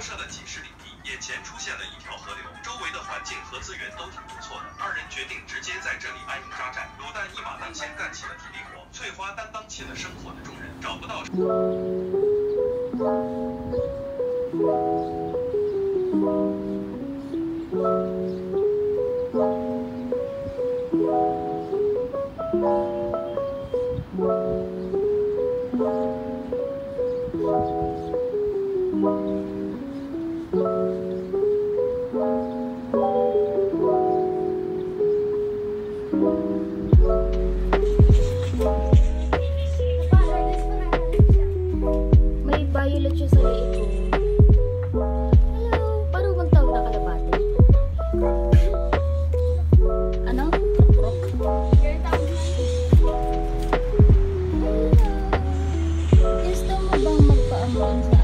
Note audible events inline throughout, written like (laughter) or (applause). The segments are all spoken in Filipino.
动不已。跋涉了几十里地，眼前出现了一条河流，周围的环境和资源都挺不错的。二人决定直接在这里安营扎寨。卤蛋一马当先干起了体力活，翠花担当起了生火的重任。找不到。Jones.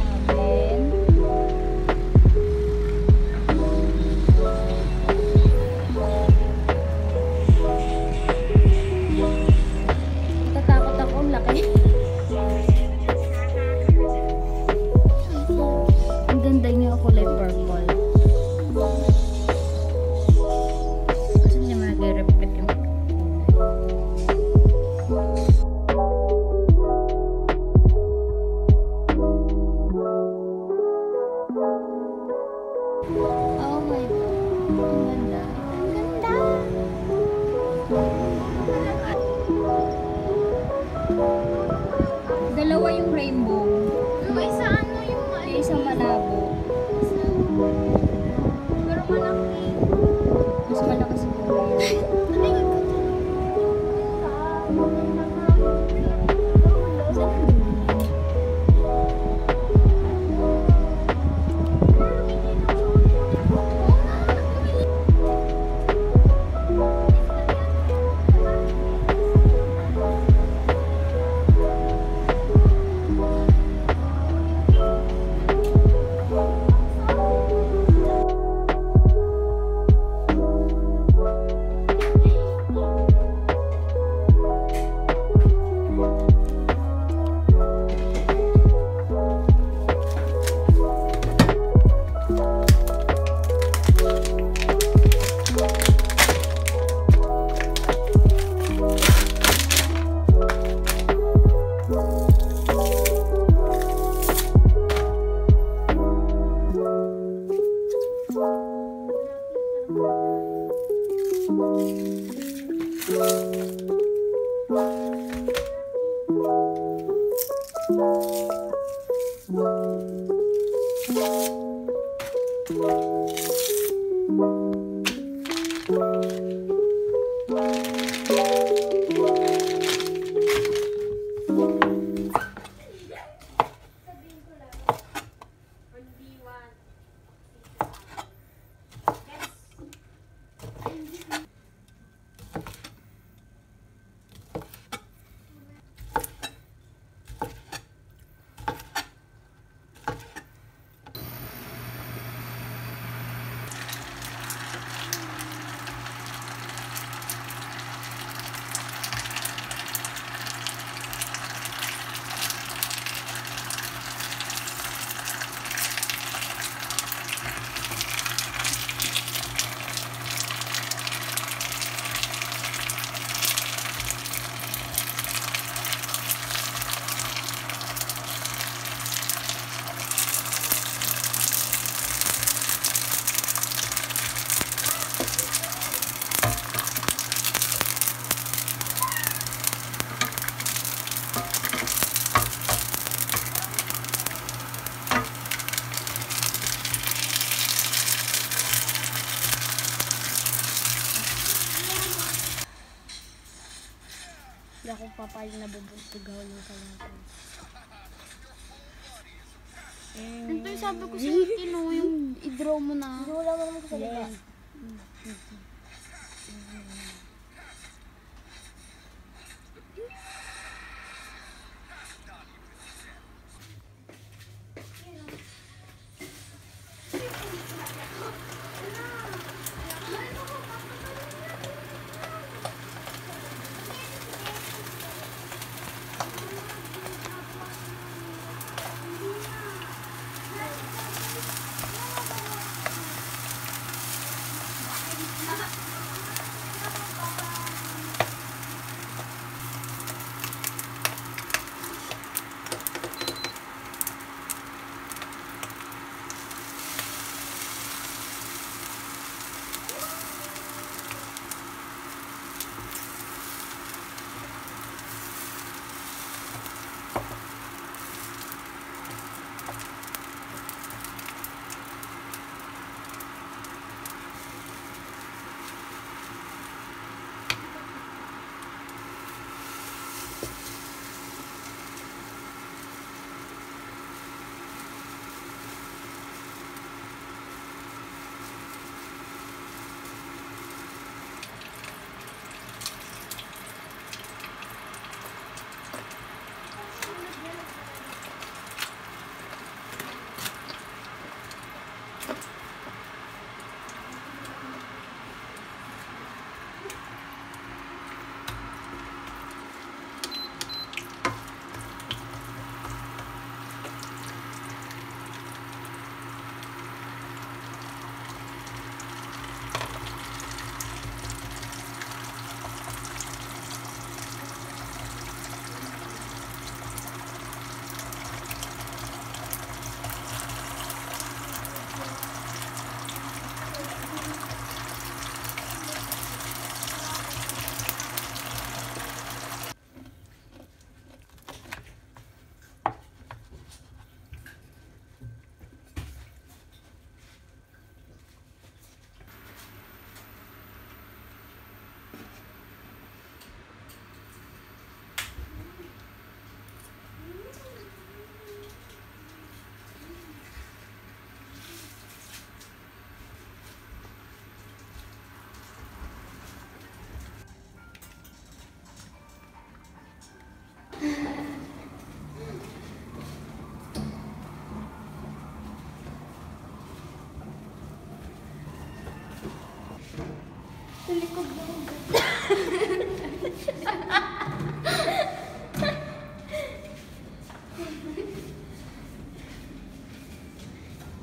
Sabi ko sa'yo, Tino, yung i-draw mo na. Wala mo naman ko sa liga.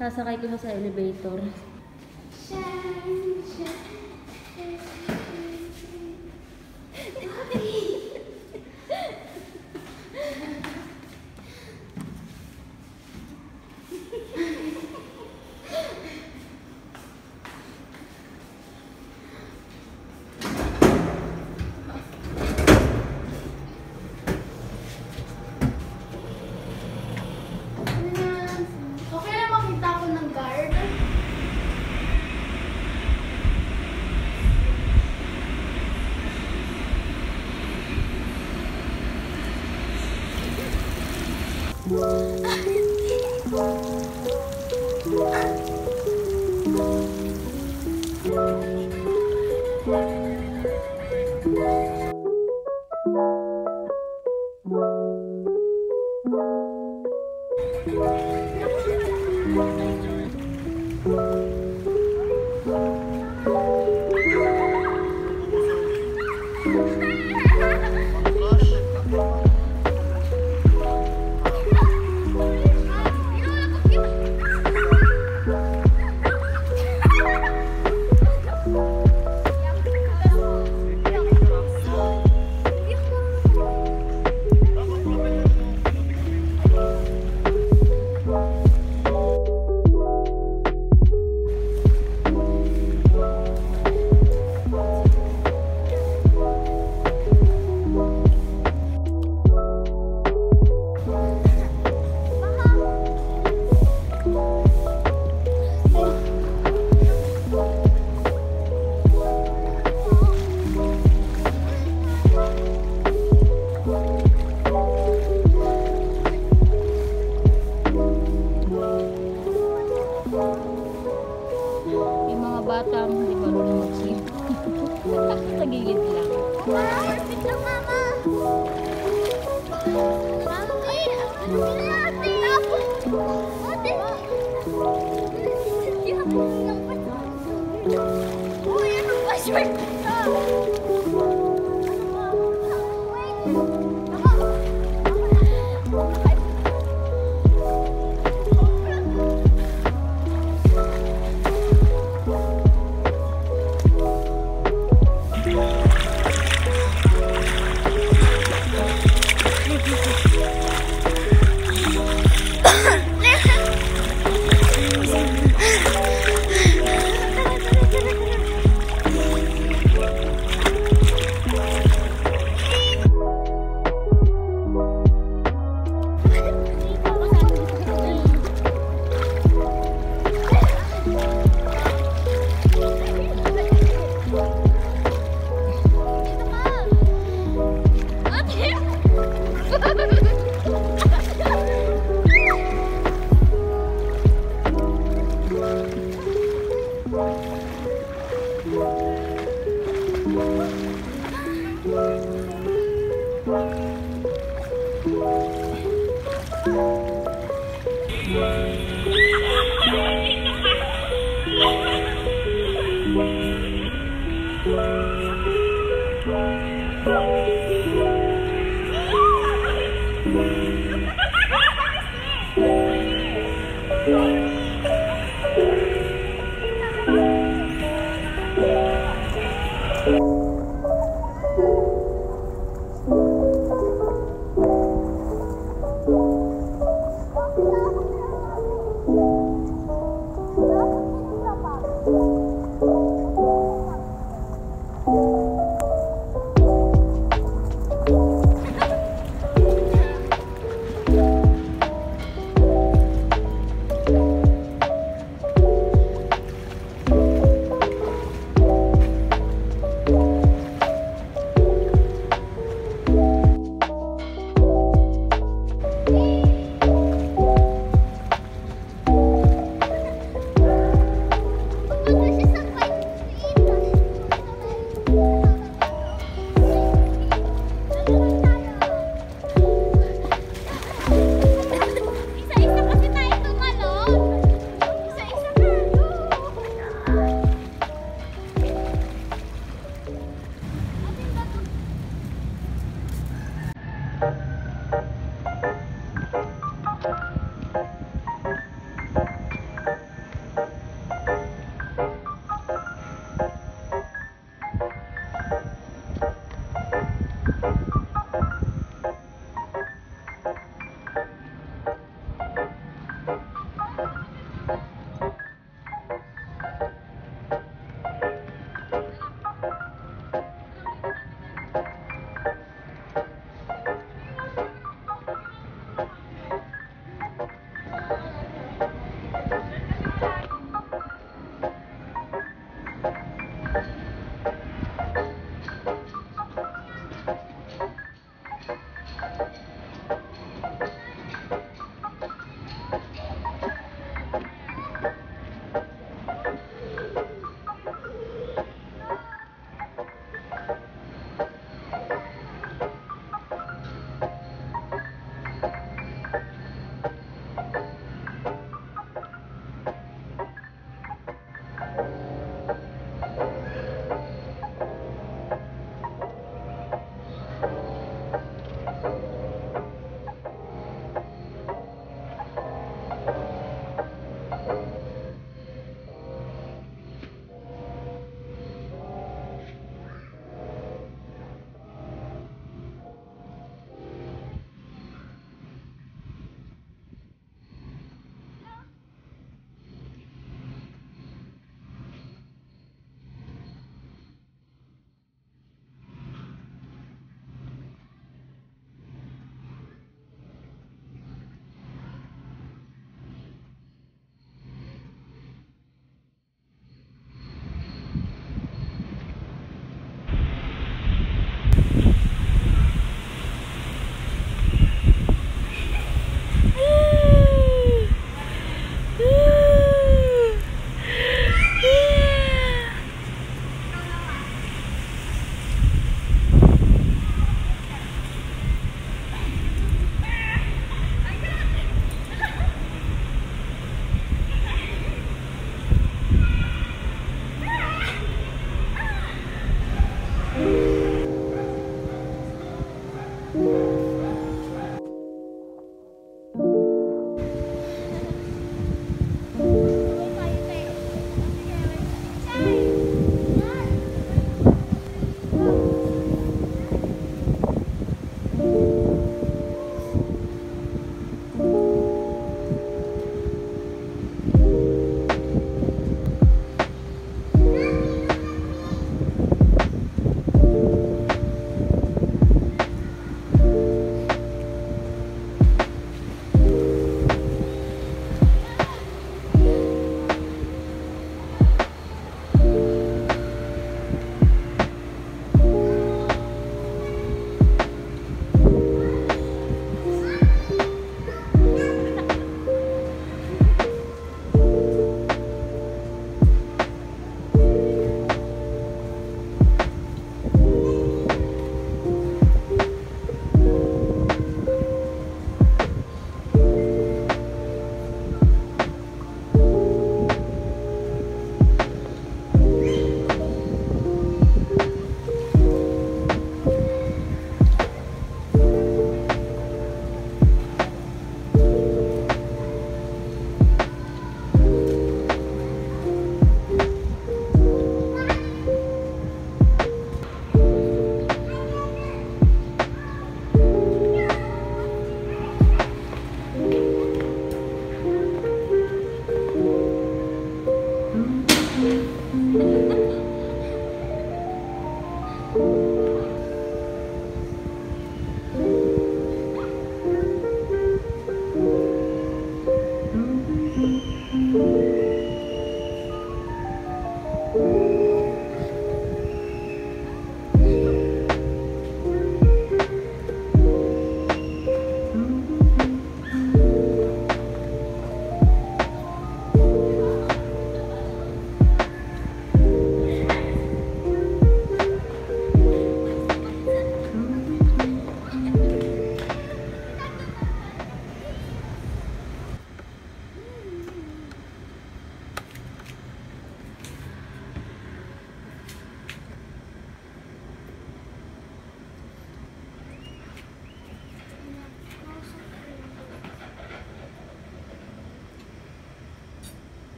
Sasakay ko sa elevator. Mami,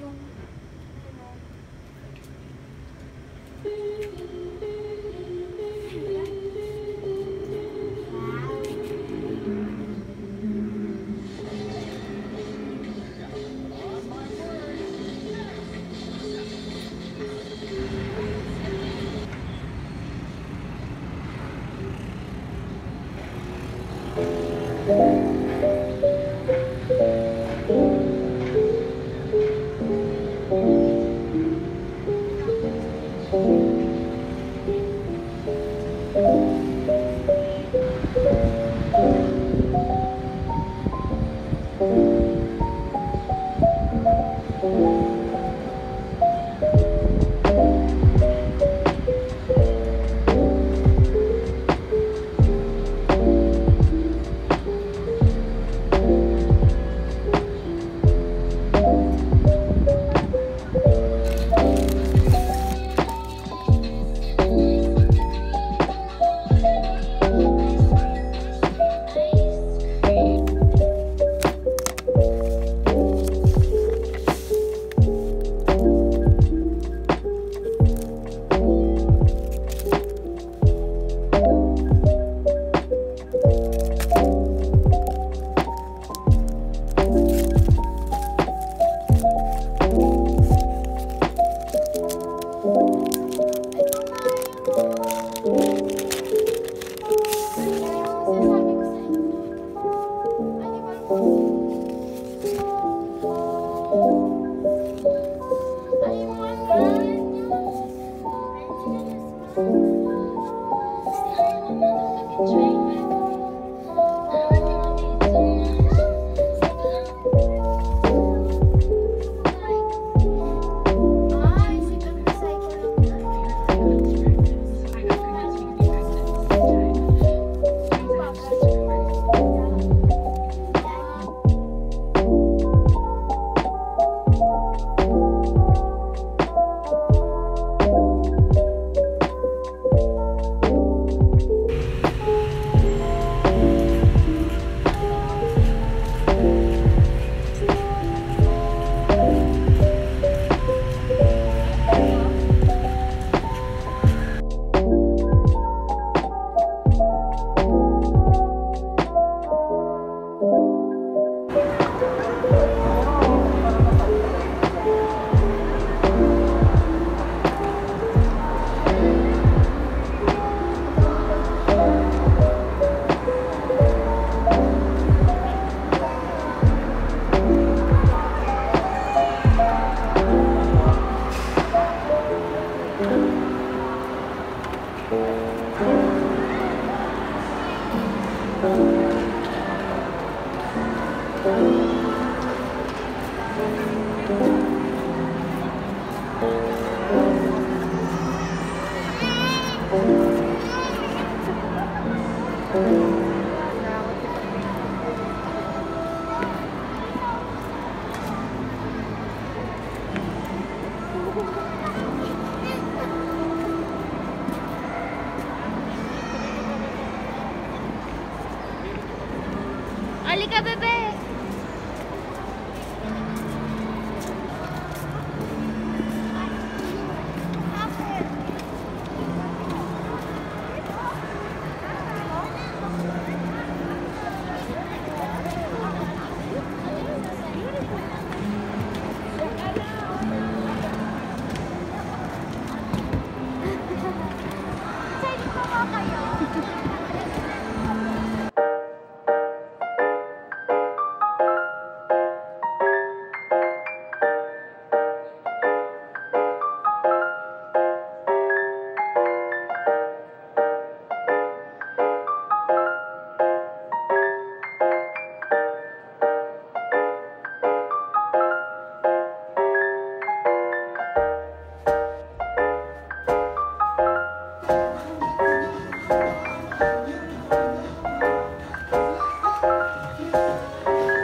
yung 个贝贝。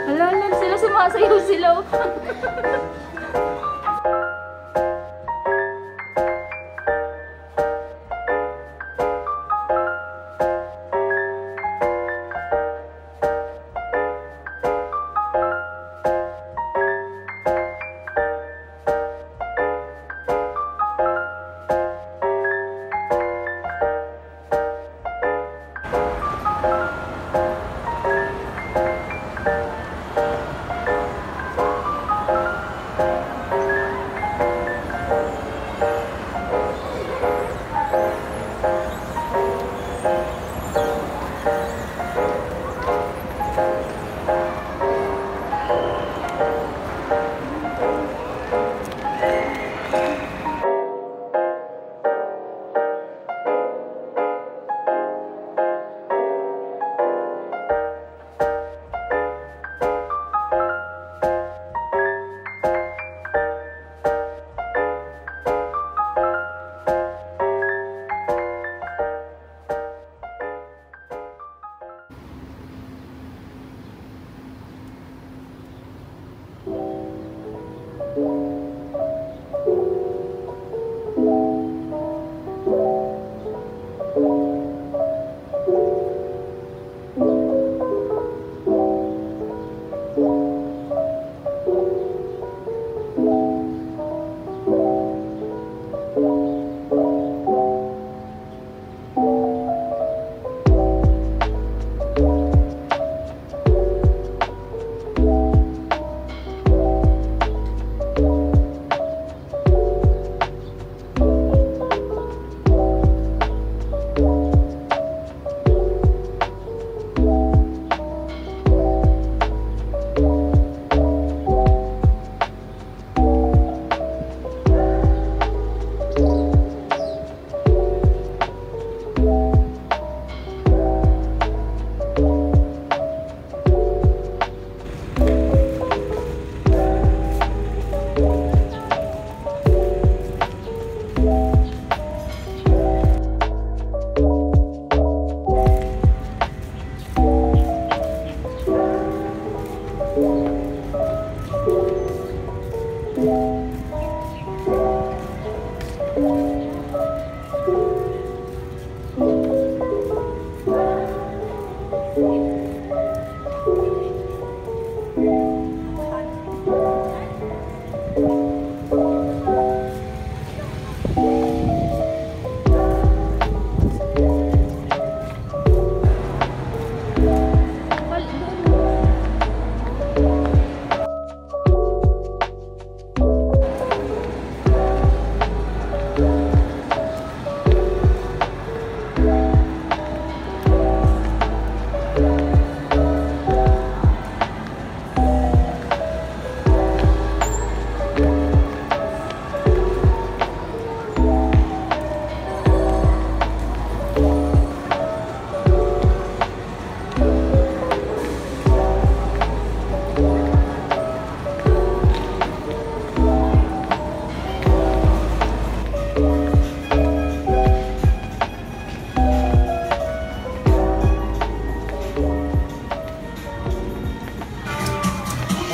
Hala, hala, sila sumasayaw sila. (laughs)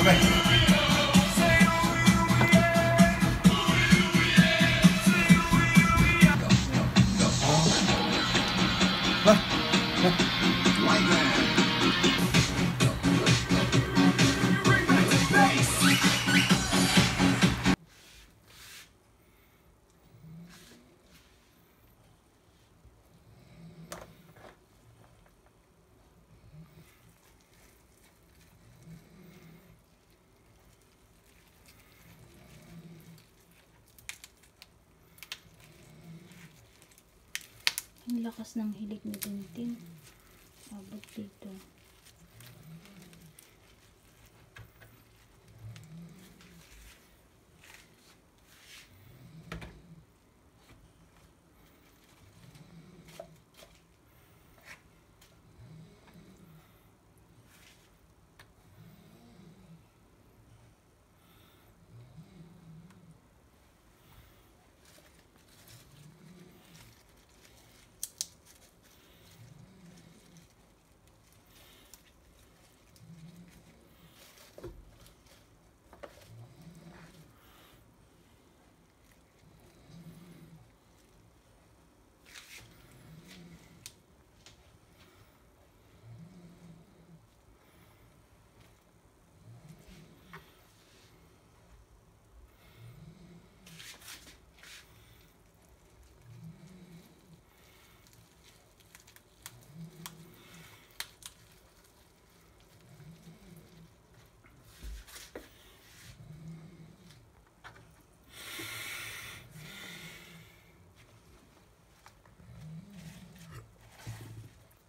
Okay. Lakas ng hilig ni Tintin. Abot dito.